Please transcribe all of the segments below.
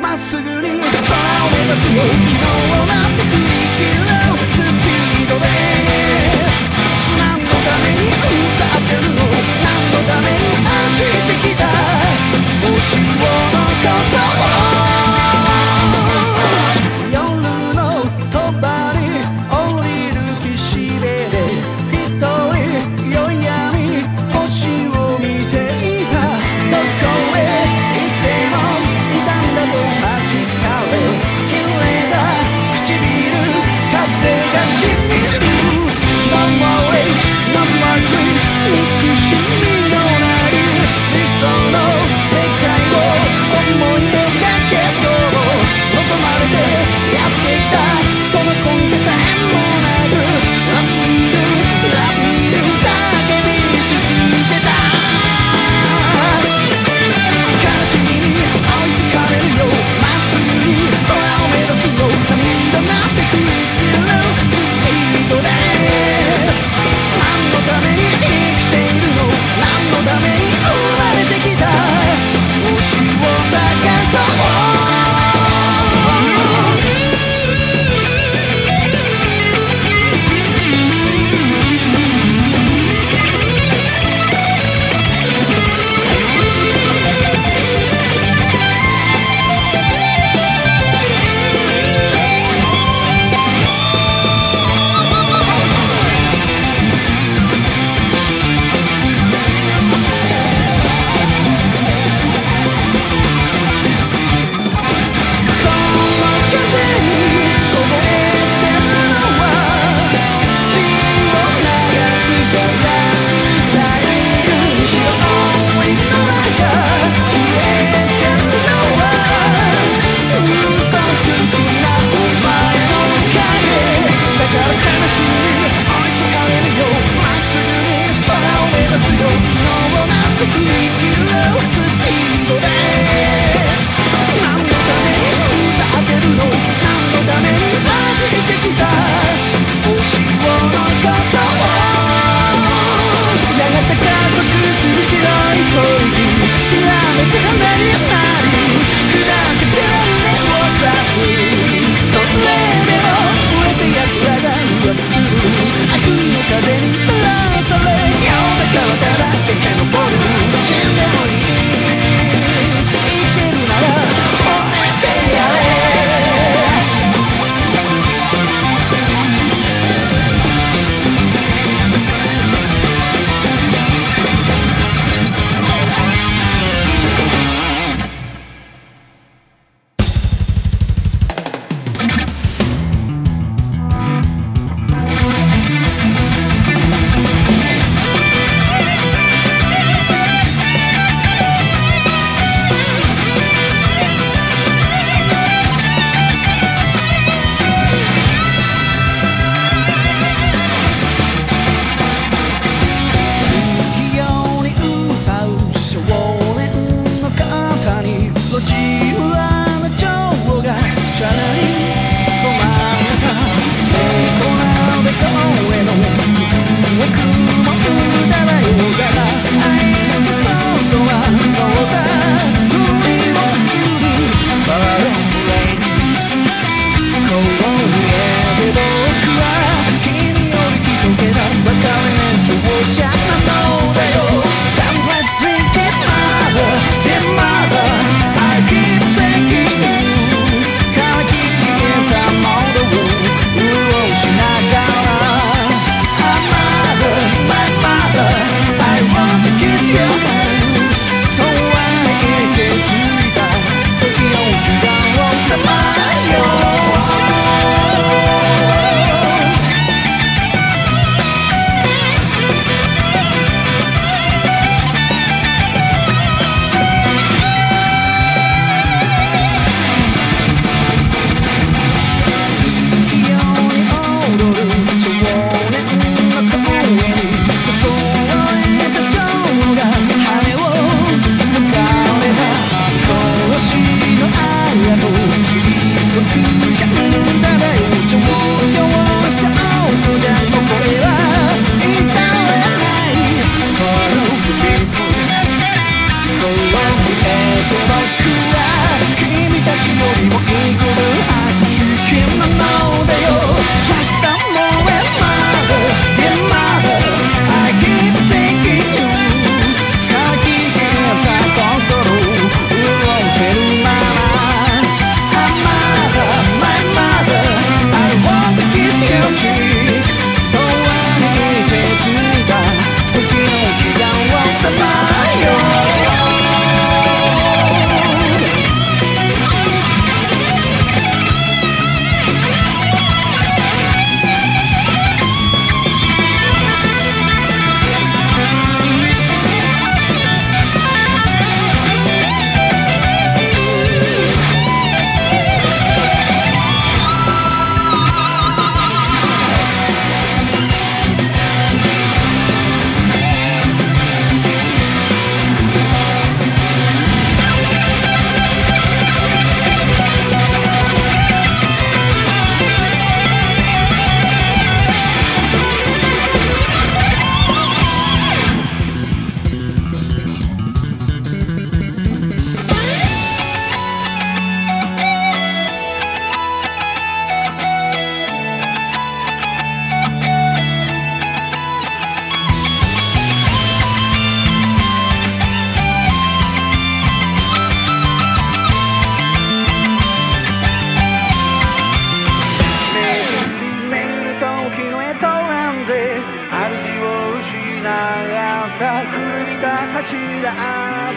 まっすぐにそう目指すよ昨日なんて振り切るスピードで何のために歌ってるの？何のために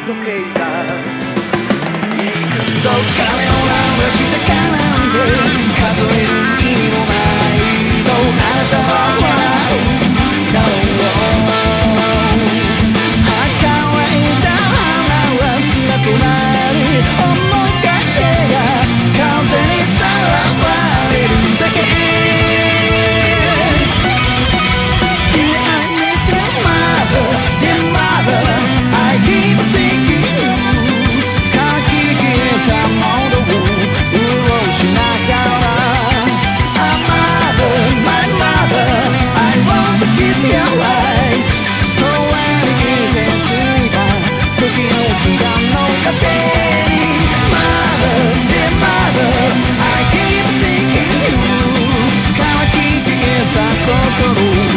時計だ。幾度鐘を鳴らしてかなんて数える意味もないとあなたは笑うだろう赤花は砂となり心。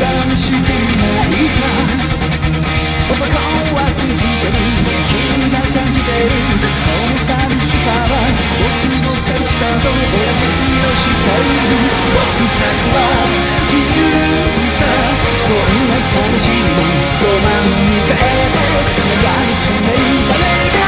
断してた男は続ける君が感じているその寂しさは僕の寂しだと親指をしている僕たちは自由さこんな悲しみもロマンに変えて互いにいだ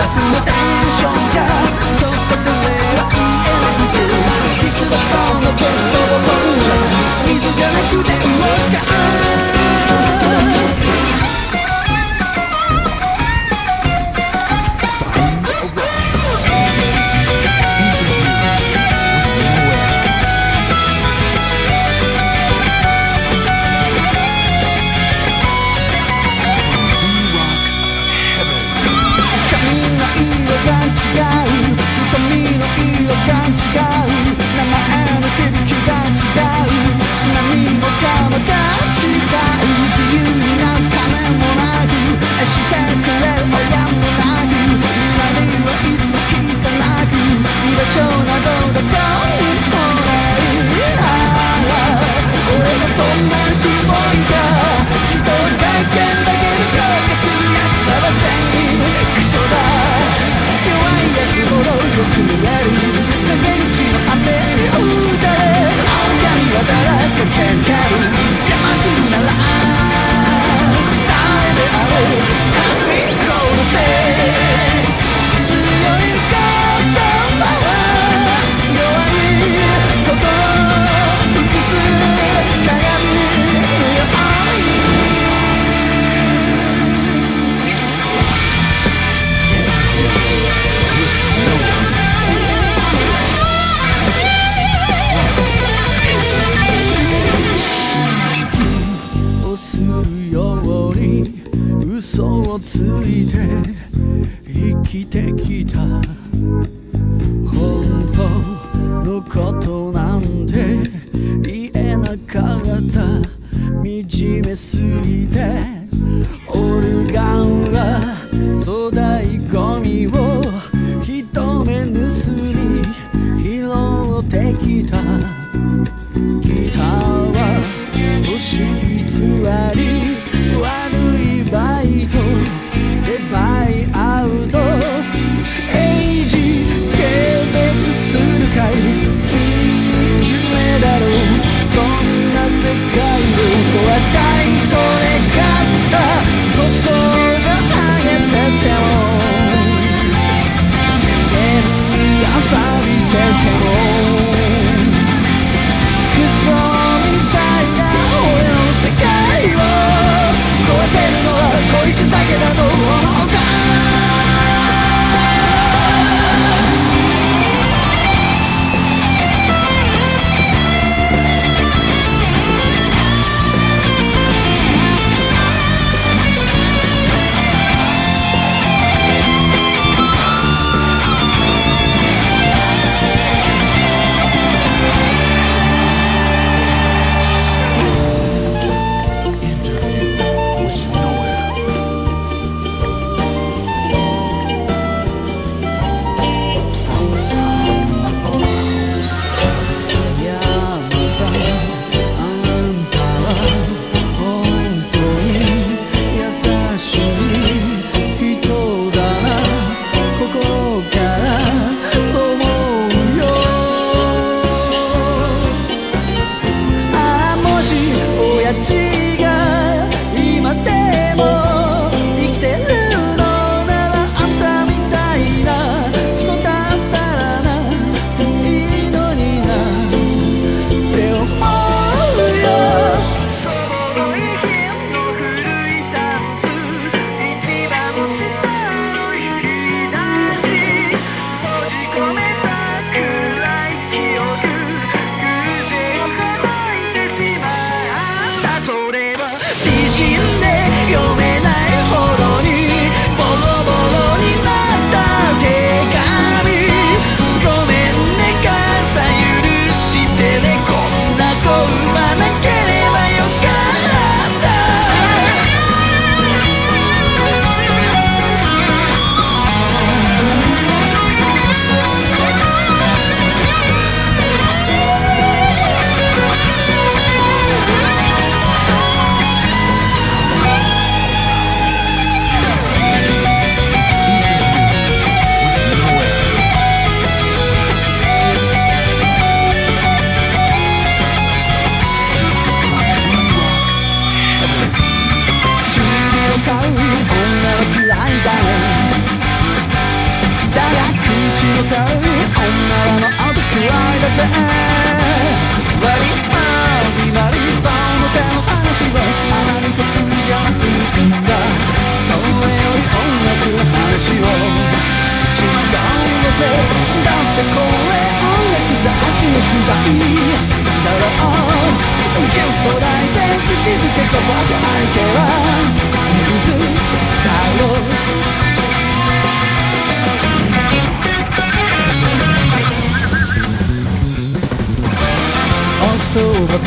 テンションじゃちょっとでは言えないけど実はこの言葉は僕は水じゃなくて動かないきてきた。本当のことなんて言えなかった。惨めすぎて。